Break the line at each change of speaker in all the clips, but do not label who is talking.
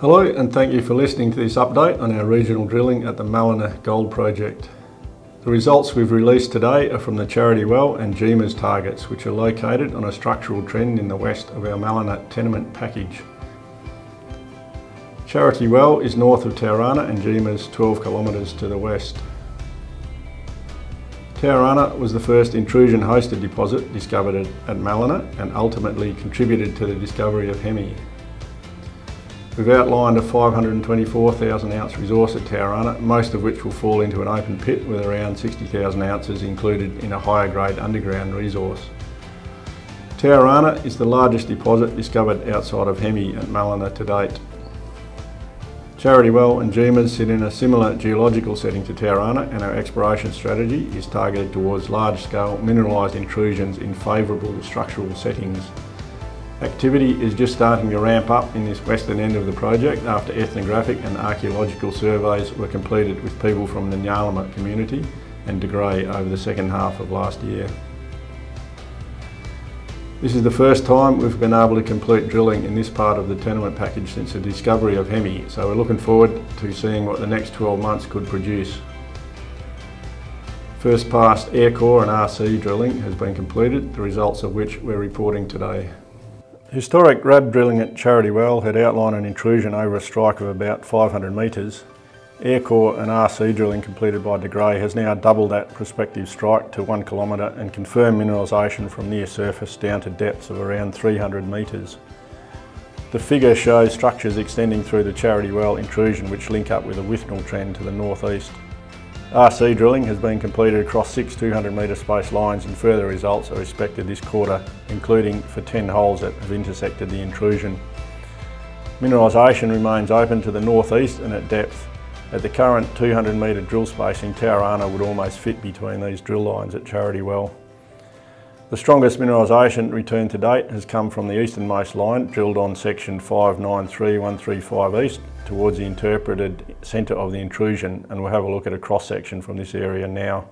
Hello and thank you for listening to this update on our regional drilling at the Mallina Gold Project. The results we've released today are from the Charity Well and Geemas targets which are located on a structural trend in the west of our Mallina tenement package. Charity Well is north of Toweranna and Geemas 12 kilometres to the west. Toweranna was the first intrusion-hosted deposit discovered at Mallina and ultimately contributed to the discovery of Hemi. We've outlined a 524,000 ounce resource at Toweranna, most of which will fall into an open pit with around 60,000 ounces included in a higher grade underground resource. Toweranna is the largest deposit discovered outside of Hemi at Mallina to date. Charity Well and Geemas sit in a similar geological setting to Toweranna and our exploration strategy is targeted towards large-scale mineralised intrusions in favourable structural settings. Activity is just starting to ramp up in this western end of the project after ethnographic and archaeological surveys were completed with people from the Ngarluma community and De Grey over the second half of last year. This is the first time we've been able to complete drilling in this part of the tenement package since the discovery of Hemi, so we're looking forward to seeing what the next 12 months could produce. First pass air core and RC drilling has been completed, the results of which we're reporting today. Historic RAB drilling at Charity Well had outlined an intrusion over a strike of about 500 metres Air Aircore and RC drilling completed by De Grey has now doubled that prospective strike to one kilometre and confirmed mineralisation from near surface down to depths of around 300 metres. The figure shows structures extending through the Charity Well intrusion which link up with a Withnell trend to the northeast. RC drilling has been completed across six 200 metre space lines and further results are expected this quarter, including for 10 holes that have intersected the intrusion. Mineralisation remains open to the northeast and at depth. At the current 200 metre drill spacing, Toweranna would almost fit between these drill lines at Charity Well. The strongest mineralisation return to date has come from the easternmost line, drilled on section 593135 east, towards the interpreted centre of the intrusion, and we'll have a look at a cross section from this area now.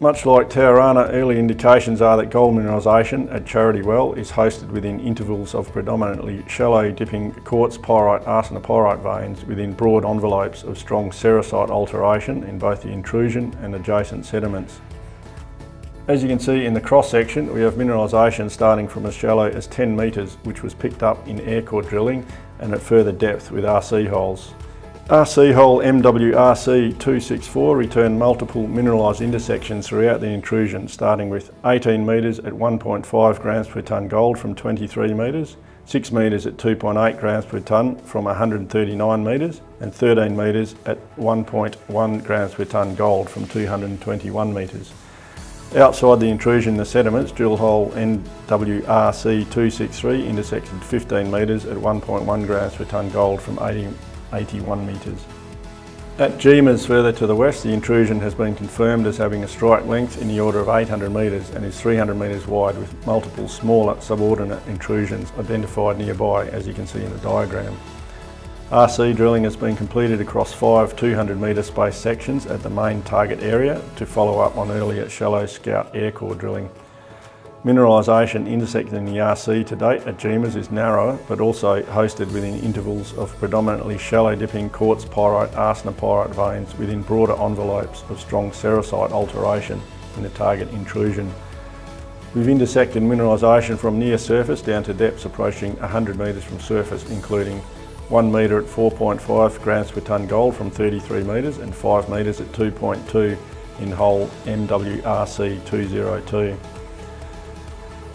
Much like Toweranna, early indications are that gold mineralisation at Charity Well is hosted within intervals of predominantly shallow dipping quartz pyrite arsenopyrite veins within broad envelopes of strong sericite alteration in both the intrusion and adjacent sediments. As you can see in the cross section, we have mineralisation starting from as shallow as 10 metres, which was picked up in air core drilling and at further depth with RC holes. RC hole MWRC 264 returned multiple mineralised intersections throughout the intrusion, starting with 18 metres at 1.5 grams per tonne gold from 23 metres, 6 metres at 2.8 grams per tonne from 139 metres, and 13 metres at 1.1 grams per tonne gold from 221 metres. Outside the intrusion the sediments, drill hole NWRC 263 intersected 15 metres at 1.1 grams per tonne gold from 80 81 metres. At Geemas further to the west, the intrusion has been confirmed as having a strike length in the order of 800 metres and is 300 metres wide with multiple smaller subordinate intrusions identified nearby as you can see in the diagram. RC drilling has been completed across five 200 metre space sections at the main target area to follow up on earlier shallow scout air core drilling. Mineralisation intersecting the RC to date at Geemas is narrower, but also hosted within intervals of predominantly shallow dipping quartz pyrite arsenopyrite veins within broader envelopes of strong sericite alteration in the target intrusion. We've intersected mineralisation from near surface down to depths approaching 100 metres from surface, including 1 metre at 4.5 grams per tonne gold from 33 metres and 5 metres at 2.2 in hole MWRC 202.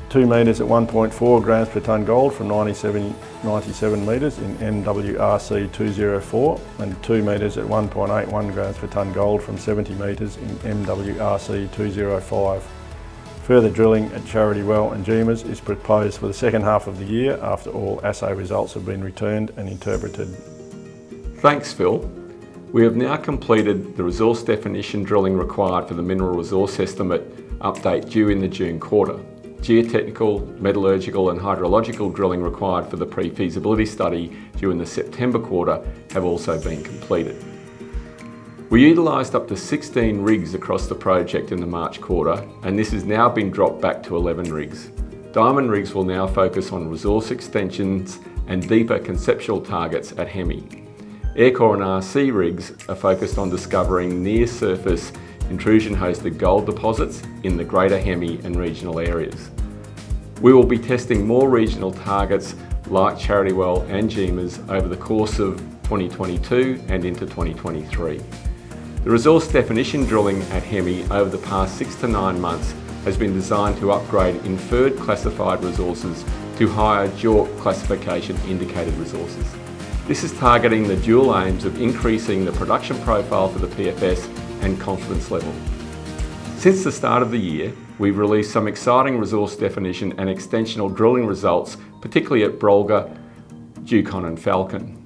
2 metres at 1.4 grams per tonne gold from 97, 97 metres in MWRC 204 and 2 metres at 1.81 grams per tonne gold from 70 metres in MWRC 205. Further drilling at Charity Well and Geemas is proposed for the second half of the year after all assay results have been returned and interpreted.
Thanks Phil. We have now completed the resource definition drilling required for the mineral resource estimate update due in the June quarter geotechnical, metallurgical and hydrological drilling required for the pre-feasibility study due in the September quarter have also been completed. We utilised up to 16 rigs across the project in the March quarter and this has now been dropped back to 11 rigs. Diamond rigs will now focus on resource extensions and deeper conceptual targets at Hemi. Aircore and RC rigs are focused on discovering near-surface intrusion-hosted gold deposits in the Greater Hemi and regional areas. We will be testing more regional targets like Charity Well and Geemas over the course of 2022 and into 2023. The resource definition drilling at Hemi over the past six to nine months has been designed to upgrade inferred classified resources to higher JORC classification indicated resources. This is targeting the dual aims of increasing the production profile for the PFS and confidence level. Since the start of the year, we've released some exciting resource definition and extensional drilling results, particularly at Brolga, Diucon and Falcon.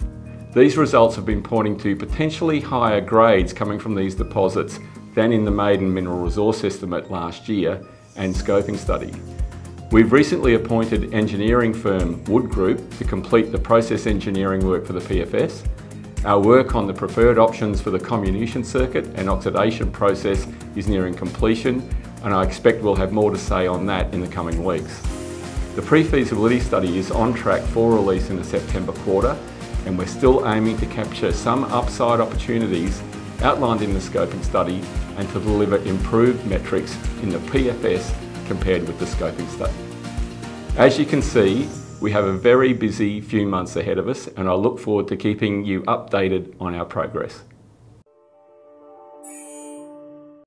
These results have been pointing to potentially higher grades coming from these deposits than in the maiden mineral resource estimate last year and scoping study. We've recently appointed engineering firm Wood Group to complete the process engineering work for the PFS. Our work on the preferred options for the comminution circuit and oxidation process is nearing completion and I expect we'll have more to say on that in the coming weeks. The pre-feasibility study is on track for release in the September quarter and we're still aiming to capture some upside opportunities outlined in the scoping study and to deliver improved metrics in the PFS compared with the scoping study. As you can see, we have a very busy few months ahead of us and I look forward to keeping you updated on our progress.